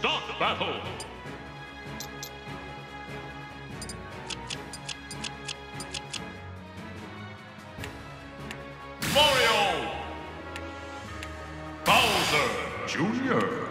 Start battle! Mario! Bowser Jr.